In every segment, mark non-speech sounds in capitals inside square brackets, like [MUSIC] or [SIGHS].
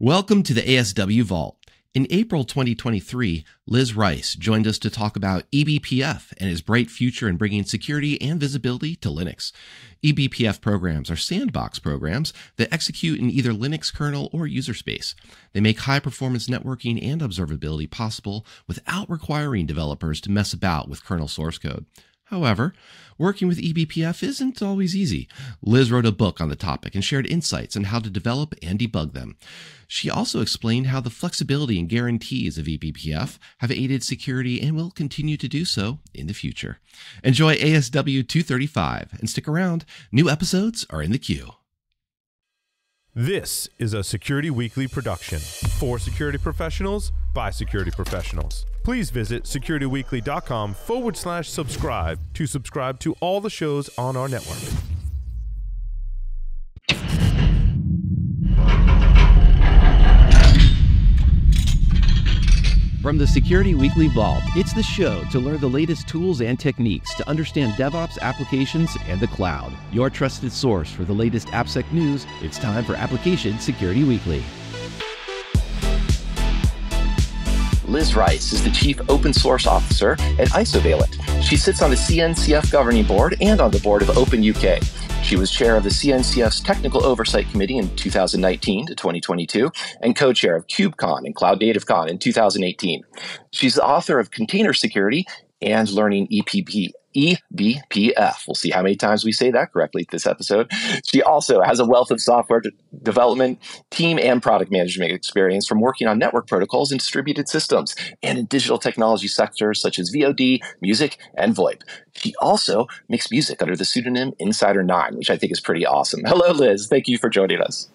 Welcome to the ASW Vault. In April 2023, Liz Rice joined us to talk about eBPF and his bright future in bringing security and visibility to Linux. eBPF programs are sandbox programs that execute in either Linux kernel or user space. They make high performance networking and observability possible without requiring developers to mess about with kernel source code. However, working with eBPF isn't always easy. Liz wrote a book on the topic and shared insights on how to develop and debug them. She also explained how the flexibility and guarantees of eBPF have aided security and will continue to do so in the future. Enjoy ASW 235 and stick around. New episodes are in the queue. This is a Security Weekly production for security professionals by security professionals. Please visit securityweekly.com forward slash subscribe to subscribe to all the shows on our network. From the Security Weekly Vault, it's the show to learn the latest tools and techniques to understand DevOps applications and the cloud. Your trusted source for the latest AppSec news, it's time for Application Security Weekly. Liz Rice is the Chief Open Source Officer at Isovalent. She sits on the CNCF governing board and on the board of Open UK. She was chair of the CNCF's Technical Oversight Committee in 2019 to 2022 and co chair of KubeCon and Cloud Native Con in 2018. She's the author of Container Security and Learning EPP, eBPF. We'll see how many times we say that correctly this episode. She also has a wealth of software development, team, and product management experience from working on network protocols and distributed systems and in digital technology sectors such as VOD, music, and VoIP. She also makes music under the pseudonym Insider9, which I think is pretty awesome. Hello, Liz. Thank you for joining us.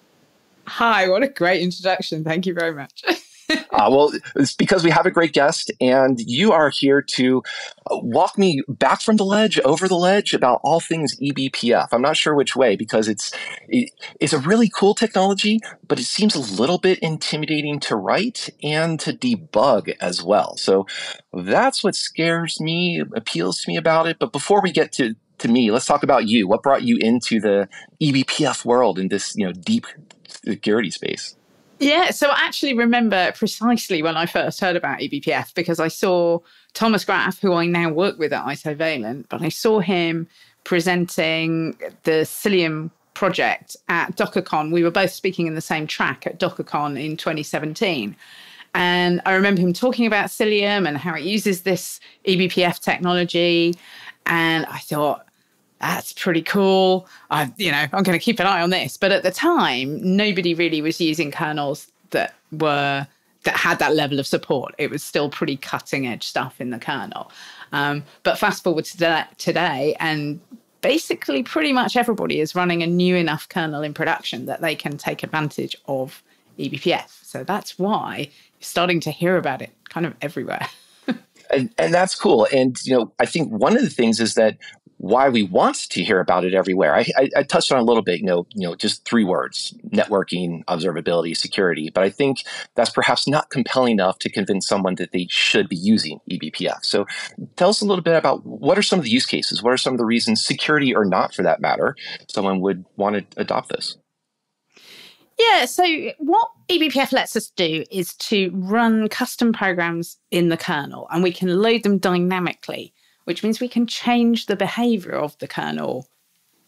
Hi, what a great introduction. Thank you very much. [LAUGHS] [LAUGHS] uh, well, it's because we have a great guest, and you are here to uh, walk me back from the ledge, over the ledge about all things eBPF. I'm not sure which way because it's it, it's a really cool technology, but it seems a little bit intimidating to write and to debug as well. So that's what scares me, appeals to me about it. But before we get to to me, let's talk about you. What brought you into the eBPF world in this you know deep security space? Yeah, so I actually remember precisely when I first heard about eBPF because I saw Thomas Graf, who I now work with at Isovalent, but I saw him presenting the Cilium project at DockerCon. We were both speaking in the same track at DockerCon in 2017. And I remember him talking about Cilium and how it uses this eBPF technology. And I thought, that's pretty cool. I, you know, I'm going to keep an eye on this. But at the time, nobody really was using kernels that were that had that level of support. It was still pretty cutting edge stuff in the kernel. Um, but fast forward to today, and basically pretty much everybody is running a new enough kernel in production that they can take advantage of eBPF. So that's why you're starting to hear about it kind of everywhere. [LAUGHS] and, and that's cool. And you know, I think one of the things is that why we want to hear about it everywhere. I, I, I, touched on a little bit, you know, you know, just three words: networking, observability, security. But I think that's perhaps not compelling enough to convince someone that they should be using eBPF. So, tell us a little bit about what are some of the use cases. What are some of the reasons, security or not, for that matter, someone would want to adopt this. Yeah, so what eBPF lets us do is to run custom programs in the kernel, and we can load them dynamically which means we can change the behavior of the kernel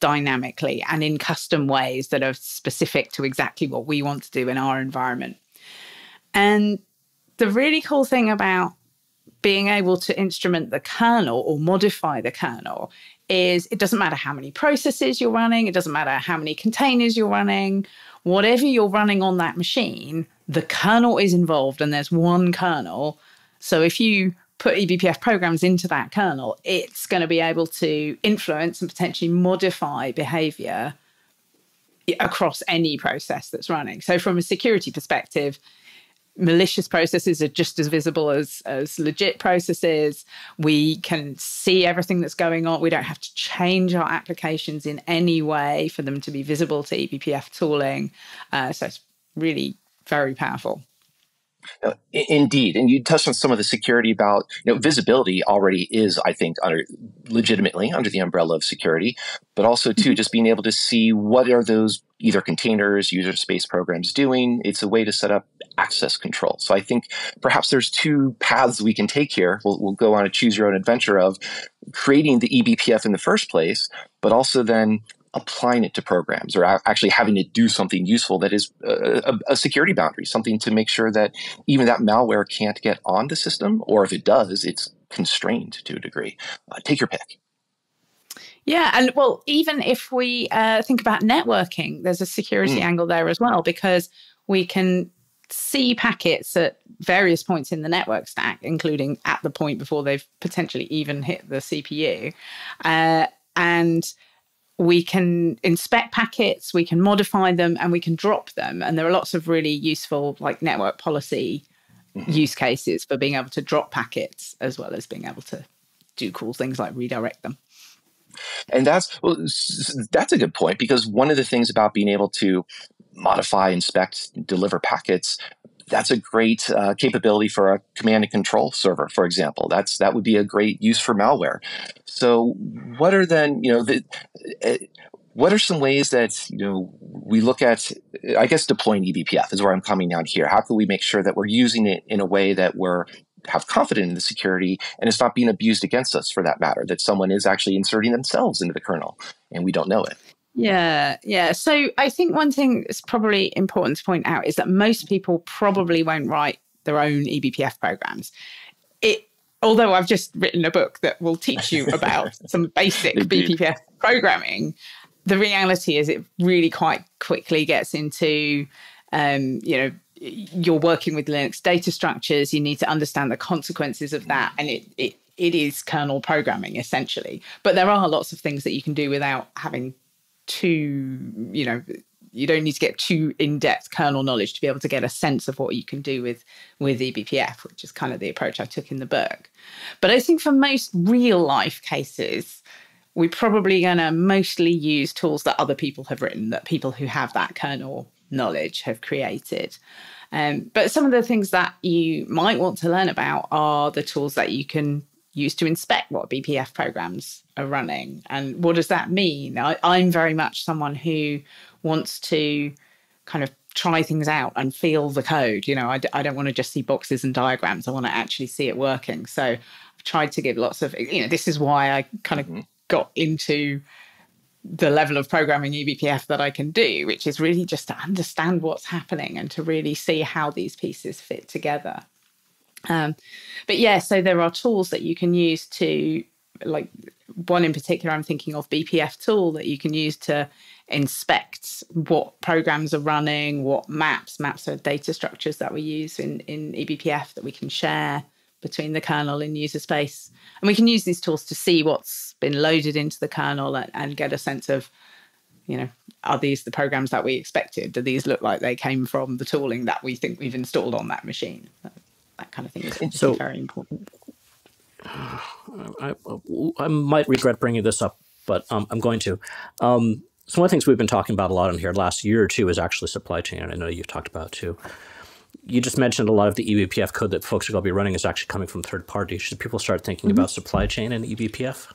dynamically and in custom ways that are specific to exactly what we want to do in our environment. And the really cool thing about being able to instrument the kernel or modify the kernel is it doesn't matter how many processes you're running, it doesn't matter how many containers you're running, whatever you're running on that machine, the kernel is involved and there's one kernel. So if you put eBPF programs into that kernel, it's going to be able to influence and potentially modify behavior across any process that's running. So, from a security perspective, malicious processes are just as visible as, as legit processes. We can see everything that's going on. We don't have to change our applications in any way for them to be visible to eBPF tooling. Uh, so, it's really very powerful. Uh, indeed, and you touched on some of the security about you know visibility already is I think under legitimately under the umbrella of security, but also too mm-hmm. just being able to see what are those either containers, user space programs doing. It's a way to set up access control. So I think perhaps there's two paths we can take here. We'll, we'll go on a choose your own adventure of creating the eBPF in the first place, but also then applying it to programs or actually having to do something useful that is a, a, security boundary, something to make sure that even that malware can't get on the system, or if it does, it's constrained to a degree. Uh, take your pick. Yeah, and well, even if we uh, think about networking, there's a security mm. angle there as well because we can see packets at various points in the network stack, including at the point before they've potentially even hit the CPU, uh, and we can inspect packets, we can modify them, and we can drop them. And there are lots of really useful, like network policy mm-hmm. use cases for being able to drop packets as well as being able to do cool things like redirect them. And that's well, that's a good point because one of the things about being able to modify, inspect, deliver packets that's a great uh, capability for a command and control server, for example. That's that would be a great use for malware. So, what are then you know the, uh, what are some ways that you know we look at? I guess deploying eBPF is where I'm coming down here. How can we make sure that we're using it in a way that we're have confidence in the security and it's not being abused against us for that matter? That someone is actually inserting themselves into the kernel and we don't know it. Yeah, yeah. So I think one thing that's probably important to point out is that most people probably won't write their own eBPF programs. It although I've just written a book that will teach you about [LAUGHS] some basic BPF programming, the reality is it really quite quickly gets into, um, you know, you're working with Linux data structures. You need to understand the consequences of that, and it it it is kernel programming essentially. But there are lots of things that you can do without having too, you know, you don't need to get too in-depth kernel knowledge to be able to get a sense of what you can do with with eBPF, which is kind of the approach I took in the book. But I think for most real life cases, we're probably going to mostly use tools that other people have written, that people who have that kernel knowledge have created. Um, but some of the things that you might want to learn about are the tools that you can used to inspect what BPF programs are running. And what does that mean? I, I'm very much someone who wants to kind of try things out and feel the code. You know, I d- I don't want to just see boxes and diagrams. I want to actually see it working. So I've tried to give lots of, you know, this is why I kind of mm-hmm. got into the level of programming eBPF that I can do, which is really just to understand what's happening and to really see how these pieces fit together. Um, but yeah, so there are tools that you can use to, like one in particular, I'm thinking of BPF tool that you can use to inspect what programs are running, what maps. Maps are data structures that we use in, in eBPF that we can share between the kernel and user space. And we can use these tools to see what's been loaded into the kernel and, and get a sense of, you know, are these the programs that we expected? Do these look like they came from the tooling that we think we've installed on that machine? That kind of thing is so, very important. I, I might regret bringing this up, but um, I'm going to. Um, so one of the things we've been talking about a lot in here last year or two is actually supply chain. I know you've talked about too. You just mentioned a lot of the eBPF code that folks are going to be running is actually coming from third parties. Should people start thinking mm-hmm. about supply chain and eBPF?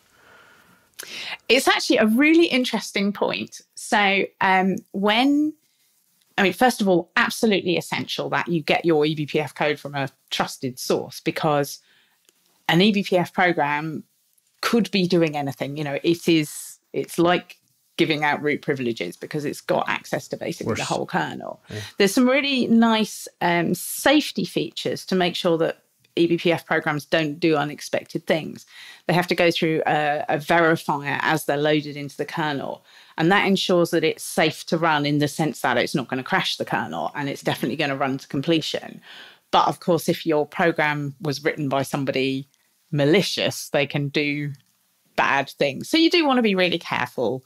It's actually a really interesting point. So um, when I mean, first of all, absolutely essential that you get your eBPF code from a trusted source because an eBPF program could be doing anything. You know, it is, it's like giving out root privileges because it's got access to basically the whole kernel. Yeah. There's some really nice um, safety features to make sure that eBPF programs don't do unexpected things. They have to go through a, a verifier as they're loaded into the kernel. And that ensures that it's safe to run in the sense that it's not going to crash the kernel and it's definitely going to run to completion. But of course, if your program was written by somebody malicious, they can do bad things. So you do want to be really careful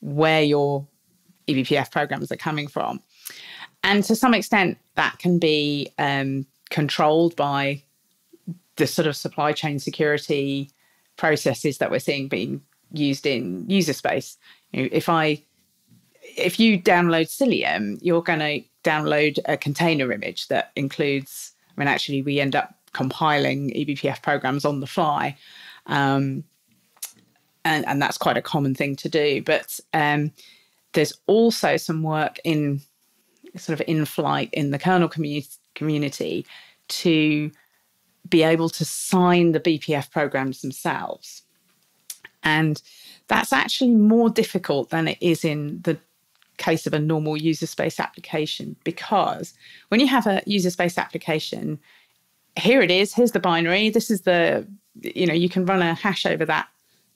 where your eBPF programs are coming from. And to some extent, that can be um, controlled by the sort of supply chain security processes that we're seeing being used in user space. You know, if I if you download Cilium, you're going to download a container image that includes I mean, actually, we end up compiling eBPF programs on the fly. Um, and, and that's quite a common thing to do. But um, there's also some work in sort of in flight in the kernel community, community to be able to sign the BPF programs themselves. And that's actually more difficult than it is in the case of a normal user space application because when you have a user space application, here it is, here's the binary, this is the, you know, you can run a hash over that,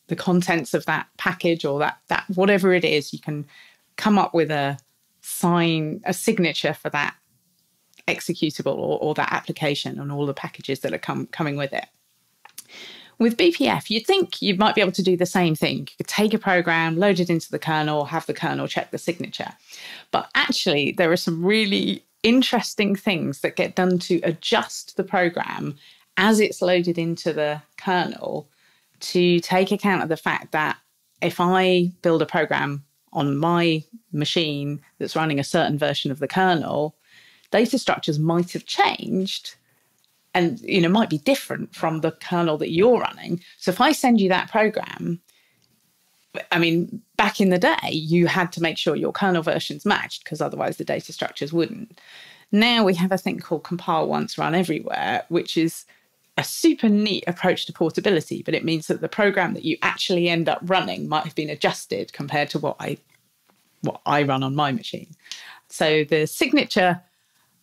the contents of that package or that, that whatever it is, you can come up with a sign, a signature for that executable or, or that application and all the packages that are come, coming with it. With BPF, you'd think you might be able to do the same thing. You could take a program, load it into the kernel, have the kernel check the signature. But actually, there are some really interesting things that get done to adjust the program as it's loaded into the kernel to take account of the fact that if I build a program on my machine that's running a certain version of the kernel, data structures might have changed and you know might be different from the kernel that you're running. So if i send you that program i mean back in the day you had to make sure your kernel versions matched because otherwise the data structures wouldn't. Now we have a thing called compile once run everywhere which is a super neat approach to portability but it means that the program that you actually end up running might have been adjusted compared to what i what i run on my machine. So the signature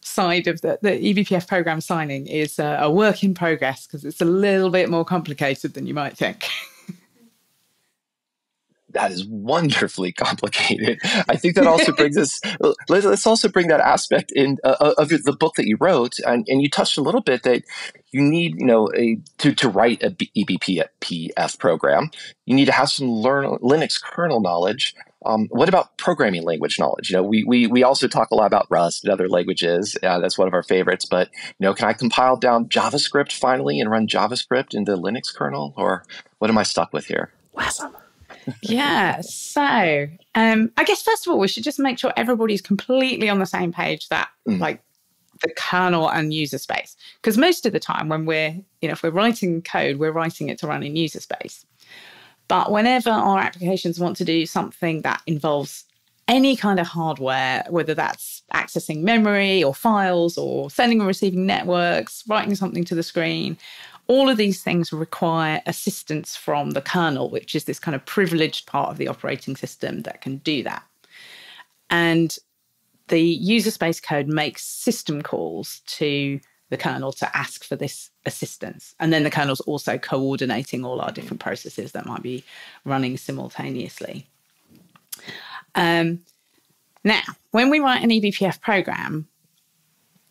side of the, the eBPF program signing is a, work in progress because it's a little bit more complicated than you might think. [LAUGHS] that is wonderfully complicated. I think that also brings us. [LAUGHS] Let's also bring that aspect in uh, uh of the book that you wrote, and, and you touched a little bit that you need, you know, a, to to write a eBPF program, you need to have some learn Linux kernel knowledge. Um, what about programming language knowledge? You know, we, we we also talk a lot about Rust and other languages. Uh, that's one of our favorites. But you know, can I compile down JavaScript finally and run JavaScript into Linux kernel, or what am I stuck with here? Awesome. yeah. So, um, I guess first of all, we should just make sure everybody's completely on the same page that mm. like the kernel and user space. Because most of the time, when we're you know if we're writing code, we're writing it to run in user space. But whenever our applications want to do something that involves any kind of hardware, whether that's accessing memory or files or sending and receiving networks, writing something to the screen, all of these things require assistance from the kernel, which is this kind of privileged part of the operating system that can do that. And the user space code makes system calls to the kernel to ask for this assistance. And then the kernel's also coordinating all our different processes that might be running simultaneously. Um, now, when we write an eBPF program,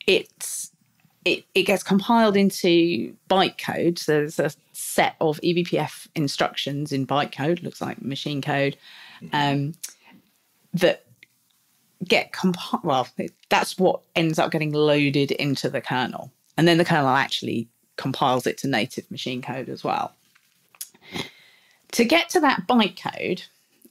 it's it, it gets compiled into bytecode. So there's a set of eBPF instructions in bytecode, looks like machine code, um, that get compiled. Well, that's what ends up getting loaded into the kernel. And then the kernel actually compiles it to native machine code as well. To get to that bytecode,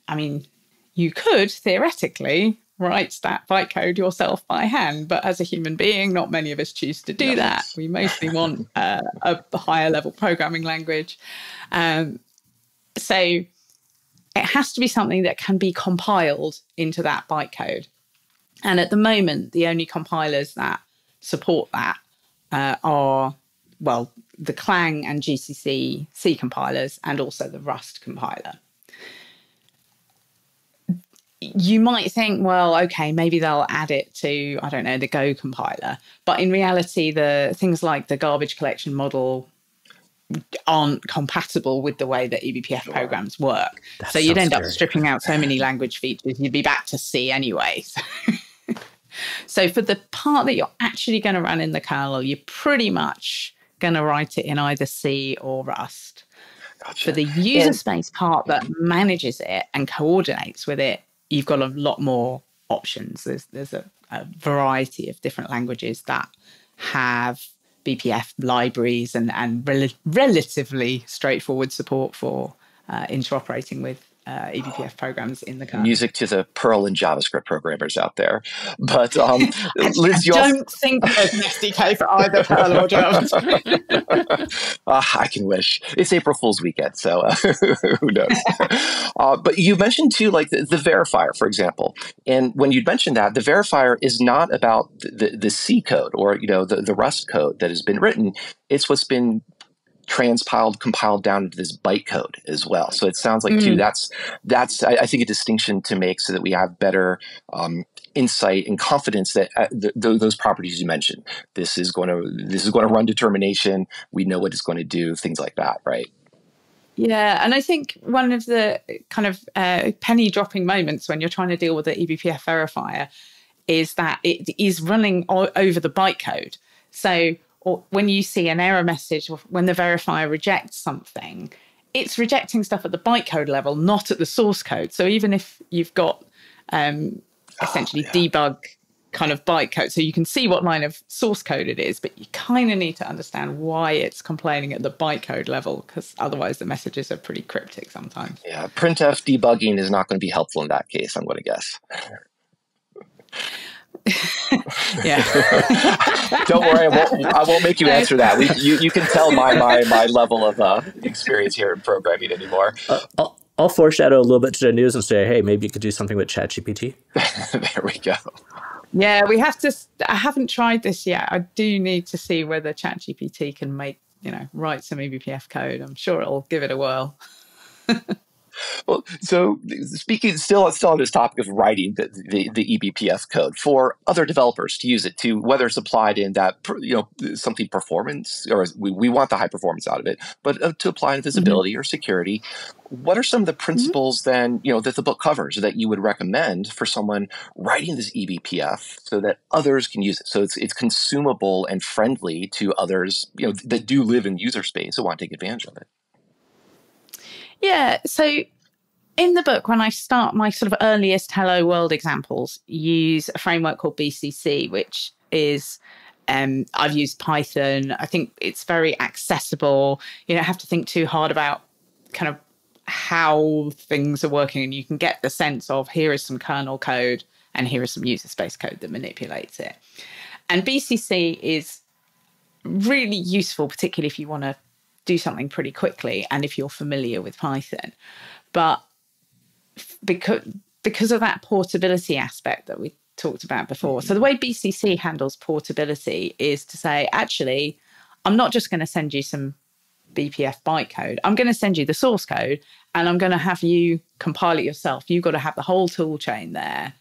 I mean, you could theoretically write that bytecode yourself by hand, but as a human being, not many of us choose to do that. We mostly want uh, a higher level programming language. Um, so it has to be something that can be compiled into that bytecode. And at the moment, the only compilers that support that uh, are, well, the Clang and GCC C compilers and also the Rust compiler. You might think, well, okay, maybe they'll add it to, I don't know, the Go compiler. But in reality, the things like the garbage collection model aren't compatible with the way that eBPF programs work. So you'd end scary. up stripping out so [LAUGHS] many language features, you'd be back to C anyway. [LAUGHS] So for the part that you're actually going to run in the kernel, you're pretty much going to write it in either C or Rust. Gotcha. For the user yeah. space part that manages it and coordinates with it, you've got a lot more options. There's there's a, a variety of different languages that have BPF libraries and and rel- relatively straightforward support for uh, interoperating with uh, eBPF programs in the kernel. Music to the Perl and JavaScript programmers out there. But um, [LAUGHS] [LAUGHS] Liz, I don't think there's an SDK for either Perl or JavaScript. [LAUGHS] uh, I can wish. It's April Fool's weekend, so uh, who knows? Uh, but you mentioned too, like the, the, verifier, for example. And when you mentioned that, the verifier is not about the, the, the C code or you know the, the Rust code that has been written. It's what's been transpiled, compiled down into this bytecode as well. So it sounds like mm. too that's that's I, I, think a distinction to make so that we have better um, insight and confidence that uh, th- th- those properties you mentioned. This is going to this is going to run determination. We know what it's going to do. Things like that, right? Yeah, and I think one of the kind of uh, penny dropping moments when you're trying to deal with the eBPF verifier is that it is running over the bytecode. So or when you see an error message when the verifier rejects something, it's rejecting stuff at the bytecode level, not at the source code. So even if you've got um, essentially oh, yeah. debug kind of bytecode, so you can see what line of source code it is, but you kind of need to understand why it's complaining at the bytecode level, because otherwise the messages are pretty cryptic sometimes. Yeah, printf debugging is not going to be helpful in that case. I'm going to guess. [LAUGHS] yeah. [LAUGHS] Don't worry, I won't, I won't make you answer that. We, you, you can tell my, my, my level of uh, experience here in programming anymore. Uh, I'll, I'll foreshadow a little bit to the news and say, hey, maybe you could do something with ChatGPT. [LAUGHS] there we go. Yeah, we have to. I haven't tried this yet. I do need to see whether ChatGPT can make, you know, write some eBPF code. I'm sure it'll give it a whirl. [LAUGHS] Well, so speaking still still on this topic of writing the, the, the, eBPF code for other developers to use it to whether it's applied in that you know something performance or we, we want the high performance out of it, but uh, to apply in visibility mm-hmm. or security. What are some of the mm-hmm. principles mm-hmm. then you know that the book covers that you would recommend for someone writing this eBPF so that others can use it? So it's it's consumable and friendly to others you know that do live in user space that want to take advantage of it. Yeah. So in the book, when I start my sort of earliest Hello World examples, use a framework called BCC, which is um, I've used Python. I think it's very accessible. You don't have to think too hard about kind of how things are working, and you can get the sense of here is some kernel code and here is some user space code that manipulates it. And BCC is really useful, particularly if you want to do something pretty quickly and if you're familiar with Python. But because because of that portability aspect that we talked about before. So the way BCC handles portability is to say, actually, I'm not just going to send you some BPF bytecode. I'm going to send you the source code and I'm going to have you compile it yourself. You've got to have the whole tool chain there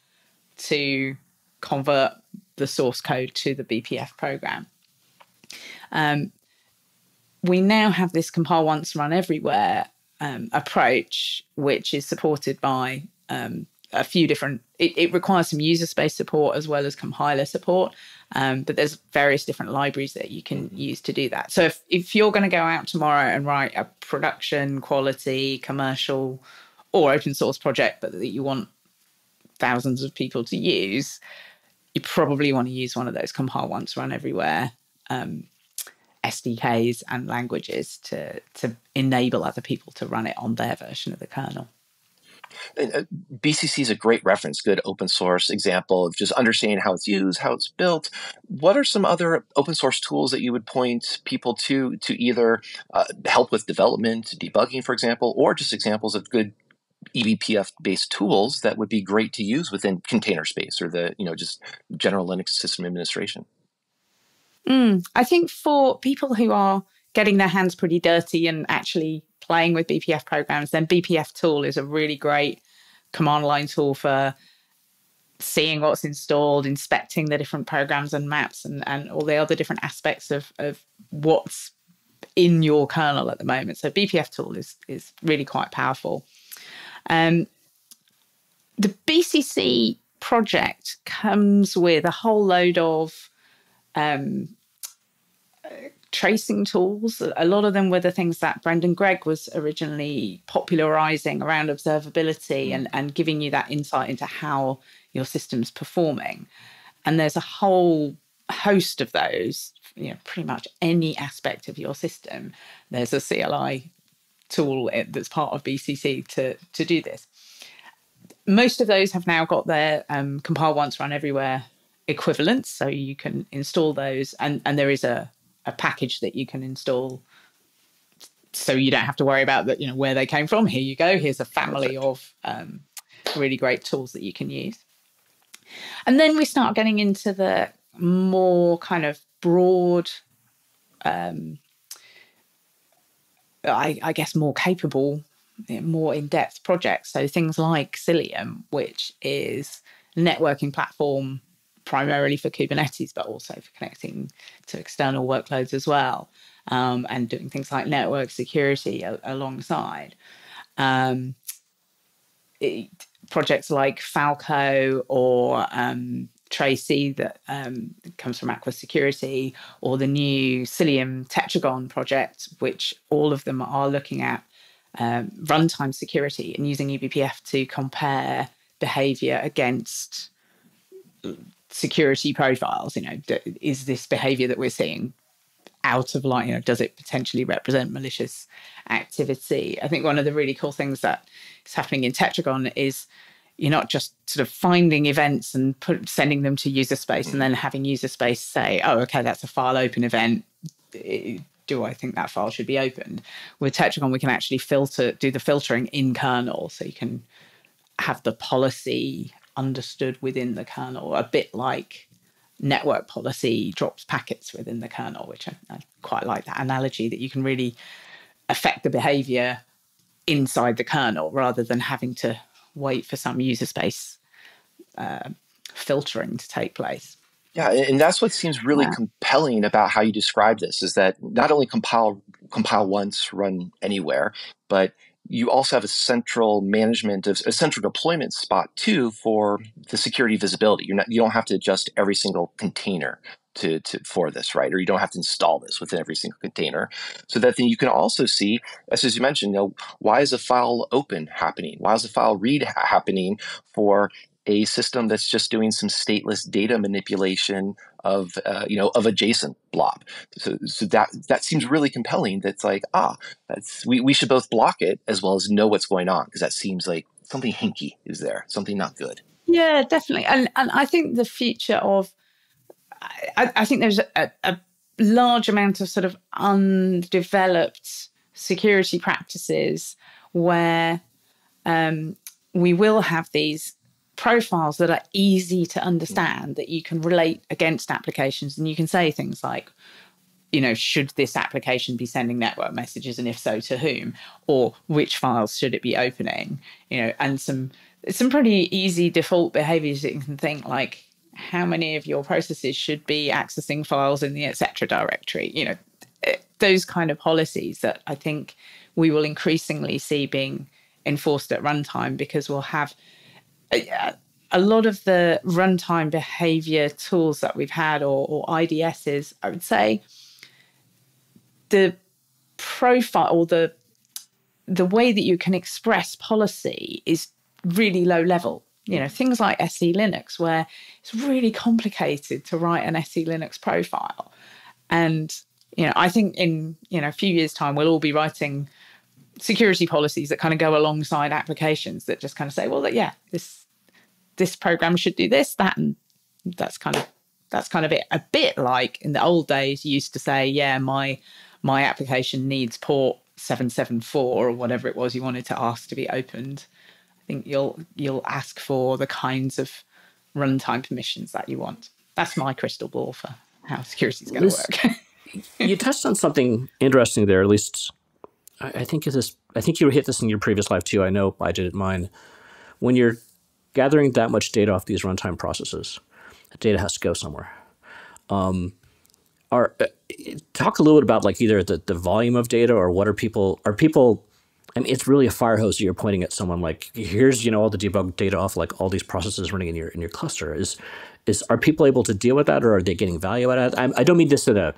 to convert the source code to the BPF program. Um, we now have this compile once, run everywhere um, approach, which is supported by um, a few different. It, it, requires some user space support as well as compiler support, um, but there's various different libraries that you can use to do that. So if if you're going to go out tomorrow and write a production quality commercial or open source project, but that you want thousands of people to use, you probably want to use one of those compile once, run everywhere um, SDKs and languages to, to enable other people to run it on their version of the kernel. Uh, BCC is a great reference, good open source example of just understanding how it's used, how it's built. What are some other open source tools that you would point people to to either uh, help with development, debugging, for example, or just examples of good eBPF based tools that would be great to use within container space or the you know just general Linux system administration? Mm, I think for people who are getting their hands pretty dirty and actually playing with BPF programs, then BPF tool is a really great command line tool for seeing what's installed, inspecting the different programs and maps and, and all the other different aspects of, of what's in your kernel at the moment. So BPF tool is is really quite powerful. Um, the BCC project comes with a whole load of um, tracing tools. A lot of them were the things that Brendan Gregg was originally popularizing around observability and, and giving you that insight into how your system's performing. And there's a whole host of those, you know, pretty much any aspect of your system. There's a CLI tool that's part of BCC to to do this. Most of those have now got their um, compile once, run everywhere equivalents, so you can install those, and and there is a a package that you can install. So you don't have to worry about that you know where they came from. Here you go. Here's a family of um, really great tools that you can use. And then we start getting into the more kind of broad um, I, I guess more capable more in-depth projects. So things like cilium which is networking platform primarily for Kubernetes, but also for connecting to external workloads as well, um, and doing things like network security a- alongside. Um, it, projects like Falco or um, Tracee that um, comes from Aqua Security, or the new Cilium Tetragon project, which all of them are looking at um, runtime security and using eBPF to compare behavior against security profiles. You know, is this behavior that we're seeing out of line? You know, does it potentially represent malicious activity? I think one of the really cool things that is happening in Tetragon is you're not just sort of finding events and put, sending them to user space and mm. then having user space say, oh, okay, that's a file open event. Do I think that file should be opened? With Tetragon, we can actually filter, do the filtering in kernel. So you can have the policy understood within the kernel, a bit like network policy drops packets within the kernel, which I, I quite like that analogy that you can really affect the behavior inside the kernel rather than having to wait for some user space uh, filtering to take place. Yeah, and that's what seems really yeah. compelling about how you describe this is that not only compile compile once, run anywhere, but you also have a central management of a central deployment spot too for the security visibility. You're not you don't have to adjust every single container to, to for this, right? Or you don't have to install this within every single container. So that then you can also see, as, as you mentioned, you know, why is a file open happening? Why is a file read ha- happening for a system that's just doing some stateless data manipulation of uh, you know of a JSON blob. So, so that that seems really compelling. That's like ah, that's we, we should both block it as well as know what's going on because that seems like something hinky is there, something not good. Yeah, definitely, and and I think the future of I, I think there's a, a large amount of sort of undeveloped security practices where um, we will have these profiles that are easy to understand that you can relate against applications and you can say things like you know should this application be sending network messages and if so to whom? Or which files should it be opening? You know and some some pretty easy default behaviors that you can think like how many of your processes should be accessing files in the etc directory? You know eh, those kind of policies that i think we will increasingly see being enforced at runtime because we'll have Uh, a lot of the runtime behavior tools that we've had or, or IDSs, I would say the profile or the the way that you can express policy is really low level. You know, things like SE Linux, where it's really complicated to write an SE Linux profile. And, you know, I think in, you know, a few years' time, we'll all be writing security policies that kind of go alongside applications that just kind of say, well, that yeah, this this program should do this, that, and that's kind of that's kind of it. A bit like in the old days, you used to say, yeah, my my application needs port 774 or whatever it was you wanted to ask to be opened. I think you'll you'll ask for the kinds of runtime permissions that you want. That's my crystal ball for how security is going to work. [LAUGHS] you touched on something interesting there. At least I, think this. I think you hit this in your previous life too. I know I did it mine. When you're gathering that much data off these runtime processes, the data has to go somewhere. Um, are uh, talk a little bit about like either the, the volume of data or what are people are people I mean, it's really a fire hose that you're pointing at someone like, here's, you know, all the debug data off like all these processes running in your in your cluster. Is is are people able to deal with that or are they getting value out of it? I, I don't mean this in a,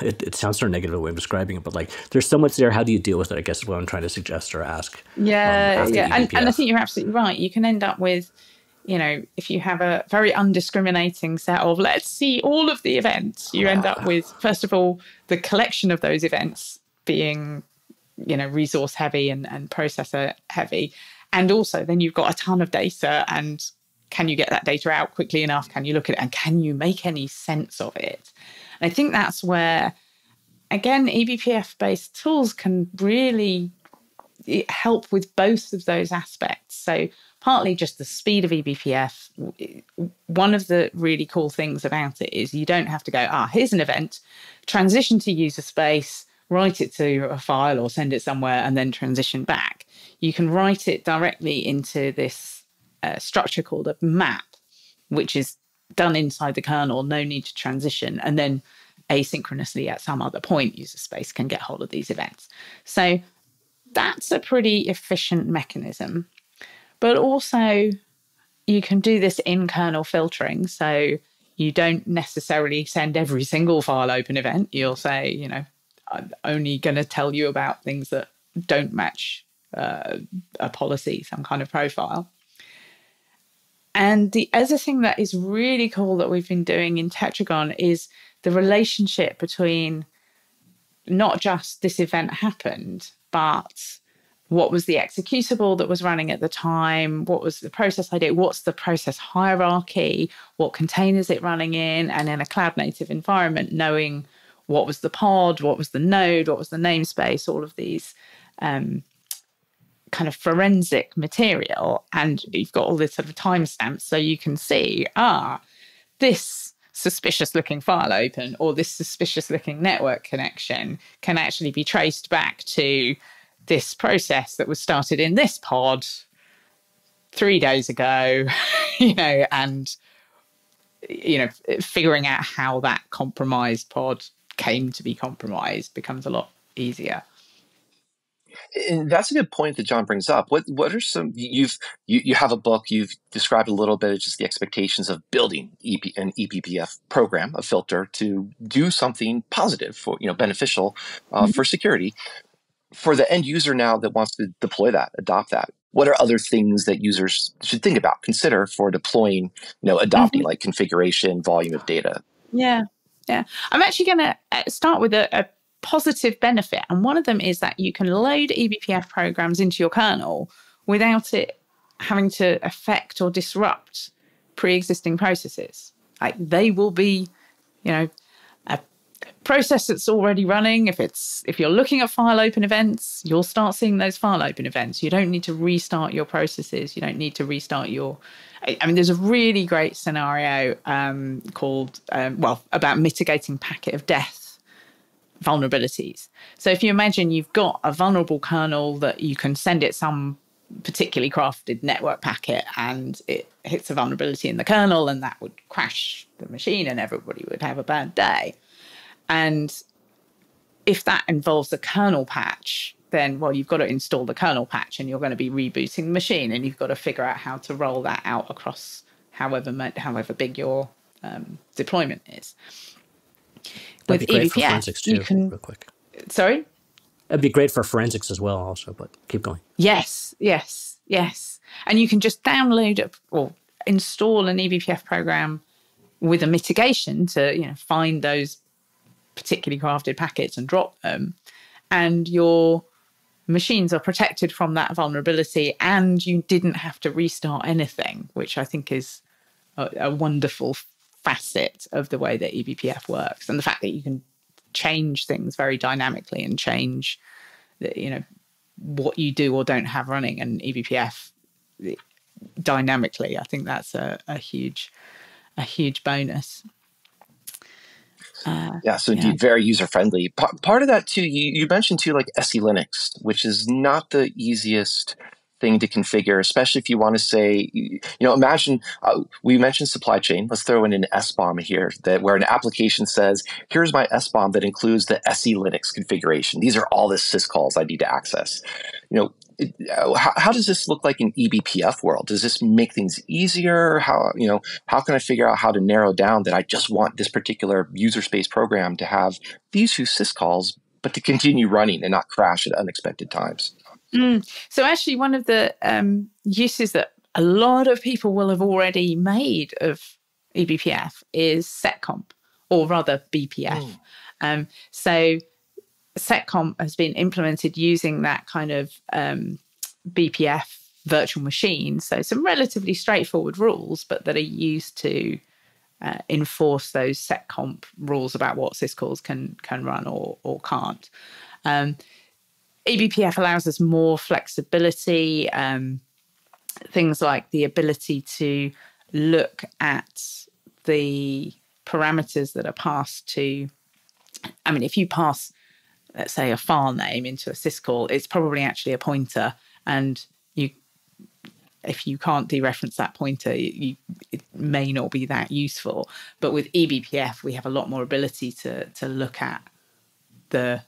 it, it sounds sort of negative the way I'm describing it, but like there's so much there. How do you deal with it? I guess is what I'm trying to suggest or ask. Yeah, um, yeah. And, and I think you're absolutely right. You can end up with, you know, if you have a very undiscriminating set of, let's see all of the events, you end up with, [SIGHS] first of all, the collection of those events being you know, resource heavy and, and processor heavy. And also, then you've got a ton of data. And can you get that data out quickly enough? Can you look at it? And can you make any sense of it? And I think that's where, again, eBPF based tools can really help with both of those aspects. So, partly just the speed of eBPF. One of the really cool things about it is you don't have to go, ah, here's an event, transition to user space, write it to a file or send it somewhere, and then transition back. You can write it directly into this uh, structure called a map, which is done inside the kernel, no need to transition. And then asynchronously at some other point, user space can get hold of these events. So that's a pretty efficient mechanism. But also, you can do this in kernel filtering. So you don't necessarily send every single file open event. You'll say, you know, I'm only going to tell you about things that don't match uh, a policy, some kind of profile. And the other thing that is really cool that we've been doing in Tetragon is the relationship between not just this event happened, but what was the executable that was running at the time what was the process id what's the process hierarchy what containers it running in and in a cloud native environment knowing what was the pod what was the node what was the namespace all of these um, kind of forensic material and you've got all this sort of timestamps so you can see ah this suspicious looking file open or this suspicious looking network connection can actually be traced back to this process that was started in this pod three days ago, [LAUGHS] you know, and you know, figuring out how that compromised pod came to be compromised becomes a lot easier. And that's a good point that John brings up. What what are some you've you, you have a book you've described a little bit of just the expectations of building EP, an EPPF program, a filter to do something positive for you know beneficial uh, mm-hmm. for security for the end user now that wants to deploy that, adopt that, what are other things that users should think about, consider for deploying, you know, adopting mm-hmm. like configuration, volume of data? Yeah, yeah. I'm actually going to uh, start with a, a positive benefit, and one of them is that you can load eBPF programs into your kernel without it having to affect or disrupt pre-existing processes. Like they will be, you know, a process that's already running. If it's if you're looking at file open events you'll start seeing those file open events. You don't need to restart your processes. You don't need to restart your i mean there's a really great scenario um, called um, well about mitigating packet of death vulnerabilities so if you imagine you've got a vulnerable kernel that you can send it some particularly crafted network packet and it hits a vulnerability in the kernel and that would crash the machine and everybody would have a bad day and if that involves a kernel patch, then well, you've got to install the kernel patch, and you're going to be rebooting the machine, and you've got to figure out how to roll that out across however however big your um, deployment is. That'd With eBPF, too, you can. Real quick. Sorry. It'd be great for forensics as well, also. But keep going. Yes, yes, yes, and you can just download or install an eBPF program with a mitigation to you know find those particularly crafted packets and drop them. And your machines are protected from that vulnerability and you didn't have to restart anything, which I think is a, a wonderful facet of the way that eBPF works. And the fact that you can change things very dynamically and change the, you know what you do or don't have running and eBPF dynamically. I think that's a, a huge a huge bonus. Uh, yeah, so indeed, yeah. very user friendly. P- part of that too, you, you mentioned too, like SE Linux, which is not the easiest thing to configure, especially if you want to say, you know, imagine uh, we mentioned supply chain. Let's throw in an SBOM here that where an application says, here's my SBOM that includes the SE Linux configuration. These are all the syscalls I need to access. You know, how, how, does this look like in eBPF world? Does this make things easier? How you know how can I figure out how to narrow down that I just want this particular user space program to have these few syscalls, but to continue running and not crash at unexpected times? Mm. So actually, one of the um, uses that a lot of people will have already made of eBPF is seccomp, or rather BPF. Mm. Um, so seccomp has been implemented using that kind of um, bpf virtual machine so some relatively straightforward rules but that are used to uh, enforce those seccomp rules about what syscalls can can run or or can't um, eBPF allows us more flexibility, um, things like the ability to look at the parameters that are passed to. I mean, if you pass, let's say, a file name into a syscall, it's probably actually a pointer, and you, if you can't dereference that pointer, you, it may not be that useful. But with eBPF, we have a lot more ability to to look at the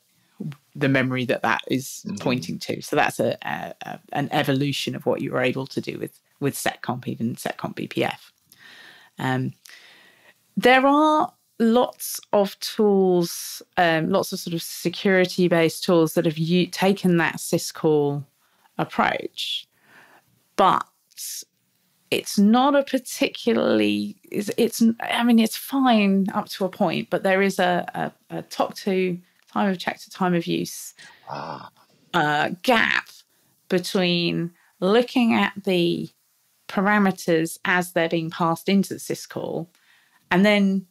the memory that that is mm-hmm. pointing to. So that's a, a, a, an evolution of what you were able to do with with seccomp, even seccomp BPF. Um, there are lots of tools, um, lots of sort of security based tools that have u- taken that syscall approach, but it's not a particularly it's, it's i mean it's fine up to a point but there is a, a, a TOCTOU time of check to time of use ah. uh, gap between looking at the parameters as they're being passed into the syscall and then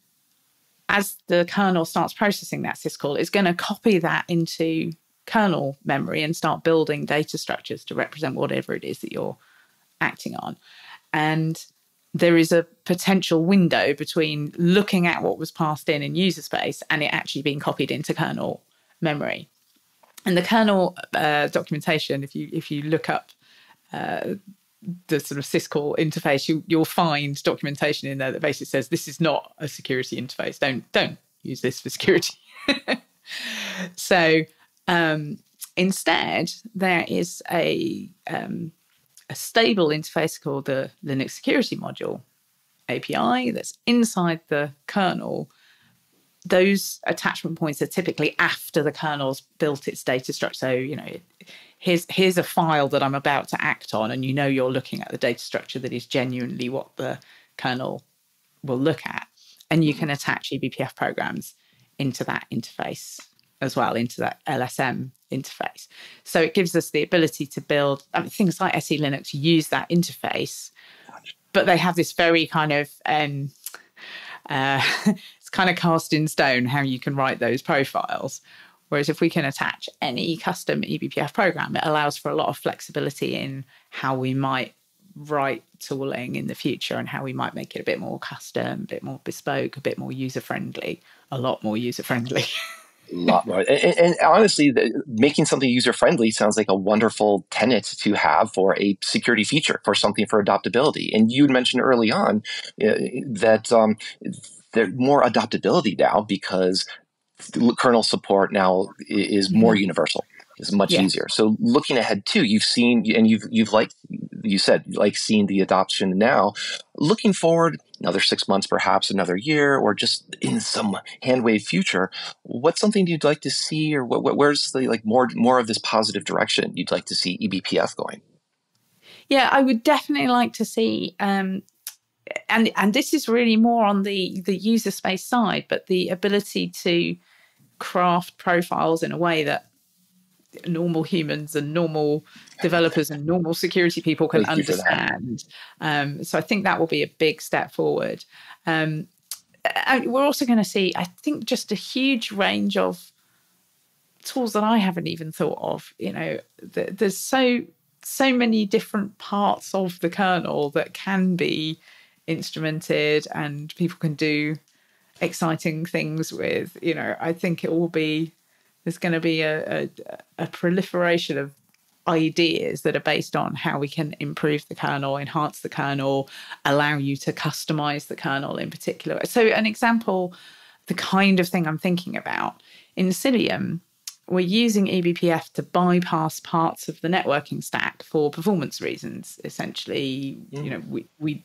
as the kernel starts processing that syscall it's going to copy that into kernel memory and start building data structures to represent whatever it is that you're acting on and there is a potential window between looking at what was passed in in user space and it actually being copied into kernel memory. And the kernel uh, documentation, if you if you look up uh, the sort of syscall interface, you, you'll find documentation in there that basically says this is not a security interface. Don't don't use this for security. [LAUGHS] so um, instead, there is a um, a stable interface called the Linux Security Module API that's inside the kernel. Those attachment points are typically after the kernel's built its data structure. So, you know, here's here's a file that I'm about to act on, and you know you're looking at the data structure that is genuinely what the kernel will look at. And you can mm-hmm. attach eBPF programs into that interface as well into that LSM interface. So it gives us the ability to build I mean, things like SE Linux use that interface, but they have this very kind of um, uh, [LAUGHS] it's kind of cast in stone how you can write those profiles. Whereas if we can attach any custom eBPF program, it allows for a lot of flexibility in how we might write tooling in the future and how we might make it a bit more custom, a bit more bespoke, a bit more user friendly, a lot more user friendly. [LAUGHS] lot more. And, and honestly, the, making something user friendly sounds like a wonderful tenet to have for a security feature, for something for adoptability. And you mentioned early on uh, that um, there's more adoptability now because kernel support now is more mm-hmm. universal is much yeah. easier. So looking ahead too, you've seen and you've you've like you said like seeing the adoption now. Looking forward, another six months, perhaps another year, or just in some handwave future. What's something you'd like to see, or what, where's the like more more of this positive direction you'd like to see eBPF going? Yeah, I would definitely like to see. Um, and and this is really more on the the user space side, but the ability to craft profiles in a way that normal humans and normal developers and normal security people can Thank understand. Um, so I think that will be a big step forward. Um, we're also going to see, I think, just a huge range of tools that I haven't even thought of. You know, there's so so many different parts of the kernel that can be instrumented and people can do exciting things with. You know, I think it will be there's going to be a, a, a proliferation of ideas that are based on how we can improve the kernel, enhance the kernel, allow you to customize the kernel in particular. So, an example, the kind of thing I'm thinking about in Cilium, we're using eBPF to bypass parts of the networking stack for performance reasons. Essentially, mm. you know, we, we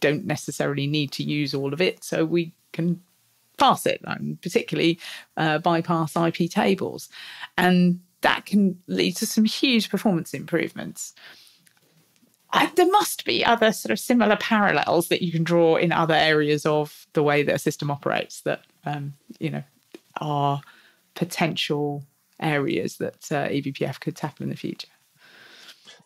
don't necessarily need to use all of it, so we can pass it, and particularly uh, bypass IP tables. And that can lead to some huge performance improvements. I, there must be other sort of similar parallels that you can draw in other areas of the way that a system operates that um, you know are potential areas that uh, eBPF could tackle in the future.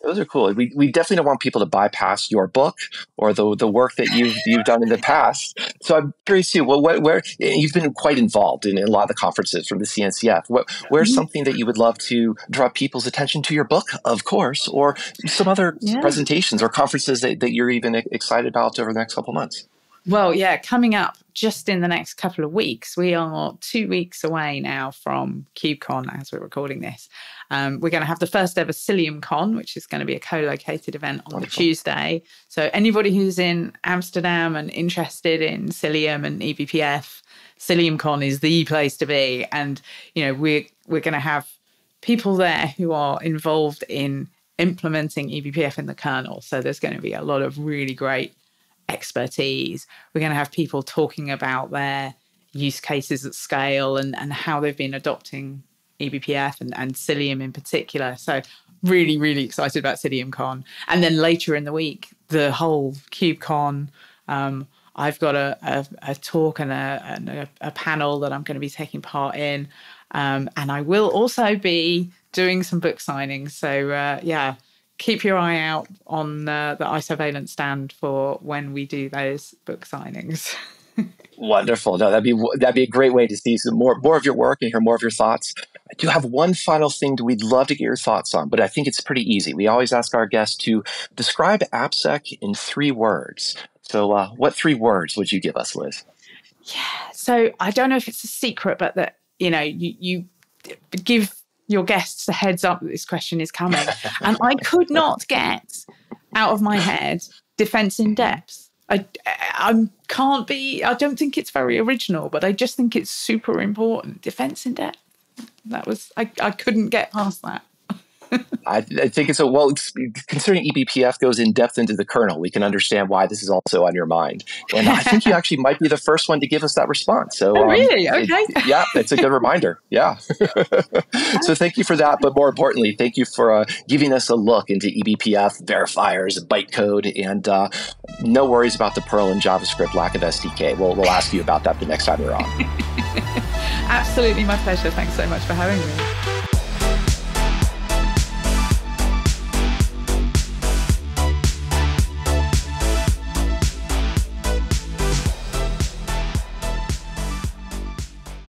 Those are cool. We, we definitely don't want people to bypass your book or the the work that you've you've done in the past. So I'm curious too. Well, where, where you've been quite involved in, in, a lot of the conferences from the CNCF. What, where's mm-hmm. something that you would love to draw people's attention to your book, of course, or some other yeah. presentations or conferences that, that you're even excited about over the next couple months? Well, yeah, coming up just in the next couple of weeks, we are two weeks away now from KubeCon as we're recording this. Um, we're going to have the first ever CiliumCon, which is going to be a co located event on Wonderful. the Tuesday. So, anybody who's in Amsterdam and interested in Cilium and eBPF, CiliumCon is the place to be. And, you know, we're, we're going to have people there who are involved in implementing eBPF in the kernel. So, there's going to be a lot of really great expertise. We're going to have people talking about their use cases at scale and, and how they've been adopting eBPF and, and Cilium in particular. So really, really excited about CiliumCon. And then later in the week, the whole KubeCon. Um, I've got a, a, a talk and, a, and a, a, panel that I'm going to be taking part in. Um, and I will also be doing some book signings. So, uh, yeah, keep your eye out on uh, the isovalent stand for when we do those book signings. [LAUGHS] Wonderful. No, that'd be that'd be a great way to see some more more of your work and hear more of your thoughts. I do have one final thing that we'd love to get your thoughts on, but I think it's pretty easy. We always ask our guests to describe AppSec in three words. So, uh, what three words would you give us, Liz? Yeah. So I don't know if it's a secret, but that you know you you give your guests a heads up that this question is coming. and I could not get out of my head defense in depth. I, I can't be, I don't think it's very original, but I just think it's super important. Defense in depth. That was, I, I couldn't get past that. [LAUGHS] I, I, think it's a well, considering eBPF goes in depth into the kernel, we can understand why this is also on your mind. And I think you [LAUGHS] actually might be the first one to give us that response. So, oh, um, really? Okay. It, yeah, it's a good reminder. Yeah. [LAUGHS] so, thank you for that. But more importantly, thank you for uh, giving us a look into eBPF verifiers, bytecode, and uh, no worries about the Perl and JavaScript lack of SDK. We'll, we'll ask you about that the next time we're on. Absolutely, my pleasure. Thanks so much for having me.